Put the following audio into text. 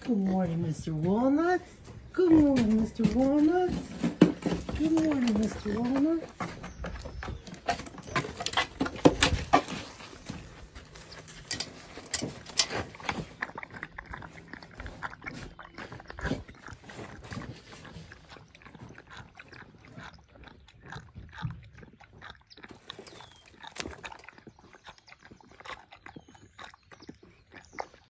Good morning, Mr. Walnut. Good morning, Mr. Walnut. Good morning, Mr. Walnut.